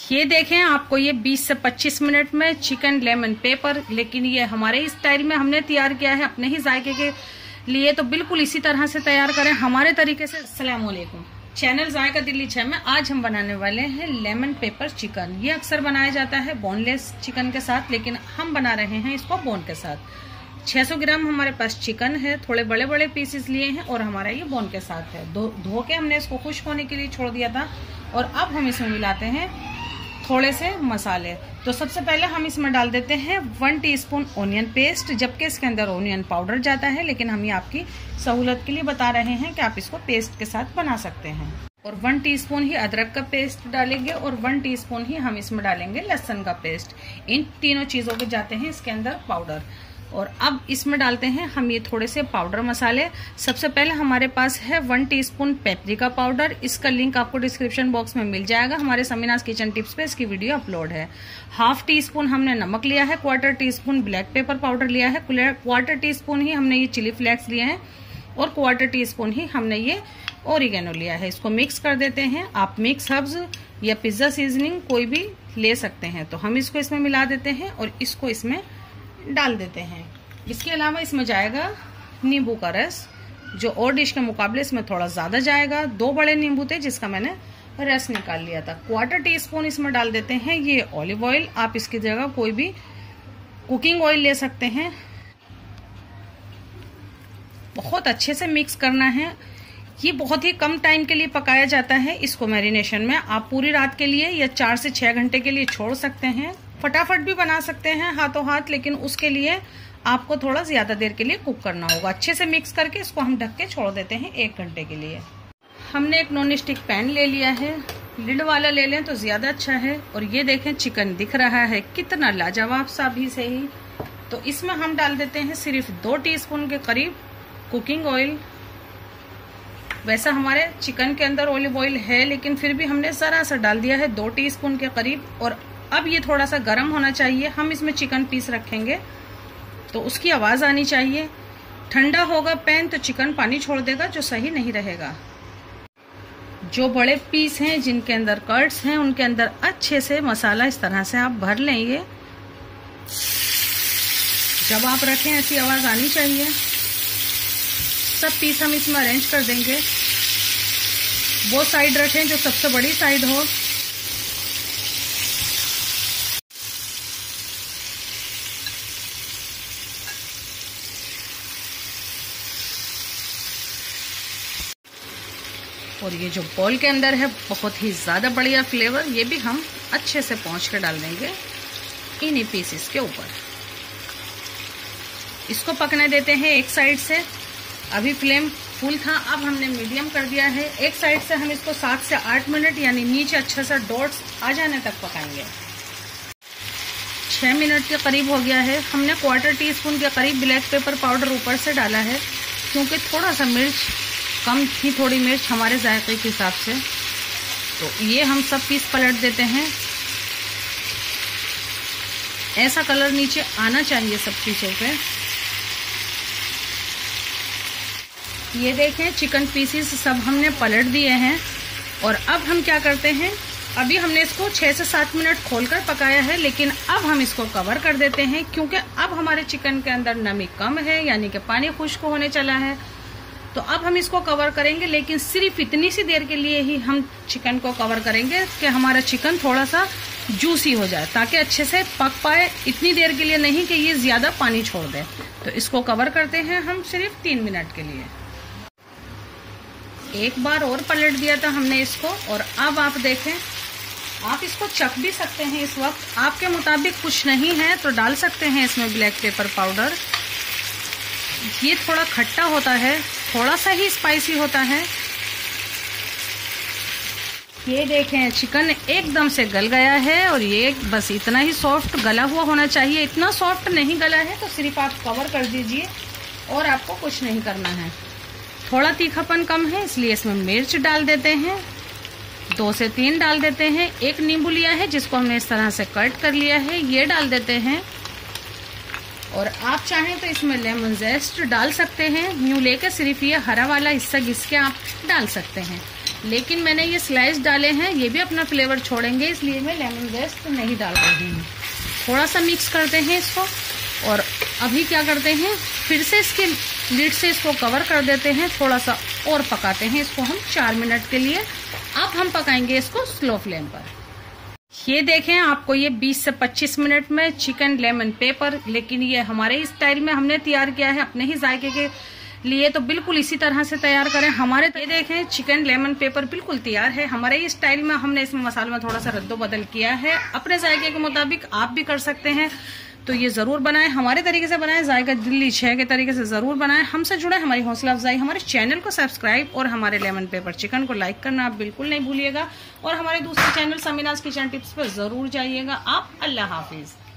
ये देखें, आपको ये 20 से 25 मिनट में चिकन लेमन पेपर, लेकिन ये हमारे ही स्टाइल में हमने तैयार किया है अपने ही जायके के लिए तो बिल्कुल इसी तरह से तैयार करें। हमारे तरीके से सलामकुम चैनल जायका दिल्ली छह में आज हम बनाने वाले हैं लेमन पेपर चिकन। ये अक्सर बनाया जाता है बोनलेस चिकन के साथ, लेकिन हम बना रहे हैं इसको बोन के साथ। 600 ग्राम हमारे पास चिकन है, थोड़े बड़े बड़े पीसेस लिए हैं और हमारा ये बोन के साथ है। धो के हमने इसको खुश्क होने के लिए छोड़ दिया था, और अब हम इसमें मिलाते हैं थोड़े से मसाले। तो सबसे पहले हम इसमें डाल देते हैं वन टीस्पून ओनियन पेस्ट, जबकि इसके अंदर ओनियन पाउडर जाता है, लेकिन हम ये आपकी सहूलत के लिए बता रहे हैं कि आप इसको पेस्ट के साथ बना सकते हैं। और वन टीस्पून ही अदरक का पेस्ट डालेंगे, और वन टीस्पून ही हम इसमें डालेंगे लहसन का पेस्ट। इन तीनों चीज़ों के जाते हैं इसके अंदर पाउडर। और अब इसमें डालते हैं हम ये थोड़े से पाउडर मसाले। सबसे पहले हमारे पास है वन टीस्पून पेपरिका पाउडर इसका लिंक आपको डिस्क्रिप्शन बॉक्स में मिल जाएगा। हमारे समीनास किचन टिप्स पे इसकी वीडियो अपलोड है। हाफ़ टी स्पून हमने नमक लिया है quarter teaspoon black pepper powder लिया है। क्वार्टर टी स्पून ही हमने ये चिली फ्लेक्स लिए हैं और क्वार्टर टी स्पून ही हमने ये ओरिगेनो लिया है। इसको मिक्स कर देते हैं। आप मिक्स हब्स या पिज्जा सीजनिंग कोई भी ले सकते हैं। तो हम इसको इसमें मिला देते हैं और इसको इसमें डाल देते हैं। इसके अलावा इसमें जाएगा नींबू का रस, जो और डिश के मुकाबले इसमें थोड़ा ज़्यादा जाएगा। दो बड़े नींबू थे जिसका मैंने रस निकाल लिया था। क्वार्टर टी स्पून इसमें डाल देते हैं ये ऑलिव ऑयल। आप इसकी जगह कोई भी कुकिंग ऑयल ले सकते हैं। बहुत अच्छे से मिक्स करना है। ये बहुत ही कम टाइम के लिए पकाया जाता है। इसको मैरिनेशन में आप पूरी रात के लिए या चार से छह घंटे के लिए छोड़ सकते हैं। फटाफट भी बना सकते हैं हाथों हाथ, लेकिन उसके लिए आपको थोड़ा ज़्यादा देर के लिए कुक करना होगा। अच्छे से मिक्स करके इसको हम ढक के छोड़ देते हैं एक घंटे के लिए। हमने एक नॉन स्टिक पैन ले लिया है। लिड वाला ले लें तो ज़्यादा अच्छा है। और ये देखें, चिकन दिख रहा है। कितना लाजवाब सा भी सही तो इसमें हम डाल देते हैं सिर्फ़ दो टीस्पून के करीब कुकिंग ऑयल। वैसा हमारे चिकन के अंदर ऑलिव ऑयल है, लेकिन फिर भी हमने जरा सा डाल दिया है दो टीस्पून के करीब। और अब ये थोड़ा सा गर्म होना चाहिए। हम इसमें चिकन पीस रखेंगे तो उसकी आवाज़ आनी चाहिए। ठंडा होगा पैन तो चिकन पानी छोड़ देगा, जो सही नहीं रहेगा। जो बड़े पीस हैं, जिनके अंदर कर्ट्स हैं, उनके अंदर अच्छे से मसाला इस तरह से आप भर लेंगे। जब आप रखें, ऐसी आवाज़ आनी चाहिए। सब पीस हम इसमें अरेंज कर देंगे। वो साइड रखें जो सबसे बड़ी साइड हो। और ये जो बॉल के अंदर है, बहुत ही ज़्यादा बढ़िया फ्लेवर ये भी हम अच्छे से पहुँच कर डाल देंगे इन्हीं पीसेस के ऊपर। इसको पकने देते हैं एक साइड से। अभी फ्लेम फुल था, अब हमने मीडियम कर दिया है। एक साइड से हम इसको सात से आठ मिनट यानी नीचे अच्छा सा डॉट्स आ जाने तक पकाएँगे। छह मिनट के करीब हो गया है। हमने क्वार्टर टी स्पून के करीब ब्लैक पेपर पाउडर ऊपर से डाला है, क्योंकि थोड़ा सा मिर्च कम थी थोड़ी मिर्च हमारे जायके के हिसाब से। तो ये हम सब पीस पलट देते हैं। ऐसा कलर नीचे आना चाहिए सब पीसों पे। ये देखें, चिकन पीसीस सब हमने पलट दिए हैं। और अब हम क्या करते हैं, अभी हमने इसको छह से सात मिनट खोलकर पकाया है, लेकिन अब हम इसको कवर कर देते हैं, क्योंकि अब हमारे चिकन के अंदर नमी कम है, यानी कि पानी खुश्क होने चला है। तो अब हम इसको कवर करेंगे, लेकिन सिर्फ़ इतनी सी देर के लिए ही हम चिकन को कवर करेंगे कि हमारा चिकन थोड़ा सा जूसी हो जाए, ताकि अच्छे से पक पाए। इतनी देर के लिए नहीं कि ये ज़्यादा पानी छोड़ दे। तो इसको कवर करते हैं हम सिर्फ़ तीन मिनट के लिए। एक बार और पलट दिया था हमने इसको, और अब आप देखें, आप इसको चख भी सकते हैं इस वक्त। आपके मुताबिक कुछ नहीं है तो डाल सकते हैं इसमें ब्लैक पेपर पाउडर ये थोड़ा खट्टा होता है थोड़ा सा ही स्पाइसी होता है। ये देखें चिकन एकदम से गल गया है और ये बस इतना ही सॉफ्ट गला हुआ होना चाहिए। इतना सॉफ्ट नहीं गला है तो सिर्फ़ आप कवर कर दीजिए और आपको कुछ नहीं करना है। थोड़ा तीखापन कम है, इसलिए इसमें मिर्च डाल देते हैं। दो से तीन डाल देते हैं। एक नींबू लिया है, जिसको हमने इस तरह से कट कर लिया है, ये डाल देते हैं। और आप चाहें तो इसमें लेमन जेस्ट डाल सकते हैं। न्यू लेकर सिर्फ़ ये हरा वाला हिस्सा घिस के आप डाल सकते हैं। लेकिन मैंने ये स्लाइस डाले हैं, ये भी अपना फ्लेवर छोड़ेंगे, इसलिए मैं लेमन जेस्ट नहीं डाल रही हूँ। थोड़ा सा मिक्स करते हैं इसको और अभी क्या करते हैं, फिर से इसके लीड से इसको कवर कर देते हैं। थोड़ा सा और पकाते हैं इसको हम चार मिनट के लिए। अब हम पकाएँगे इसको स्लो फ्लेम पर। ये देखें, आपको ये 20 से 25 मिनट में चिकन लेमन पेपर, लेकिन ये हमारे ही स्टाइल में हमने तैयार किया है अपने ही जायके के लिए तो बिल्कुल इसी तरह से तैयार करें। हमारे ये देखें, चिकन लेमन पेपर बिल्कुल तैयार है। हमारे ही स्टाइल में हमने इसमें मसाले में थोड़ा सा रद्दो बदल किया है। अपने जायके के मुताबिक आप भी कर सकते हैं। तो ये ज़रूर बनाएँ, हमारे तरीके से बनाएँ, जायका दिल्ली छह के तरीके से ज़रूर बनाएँ। हमसे जुड़े, हमारी हौसला अफजाई, हमारे चैनल को सब्सक्राइब और हमारे लेमन पेपर चिकन को लाइक करना आप बिल्कुल नहीं भूलिएगा। और हमारे दूसरे चैनल समीनाज किचन टिप्स पर ज़रूर जाइएगा। आप अल्लाह हाफिज़।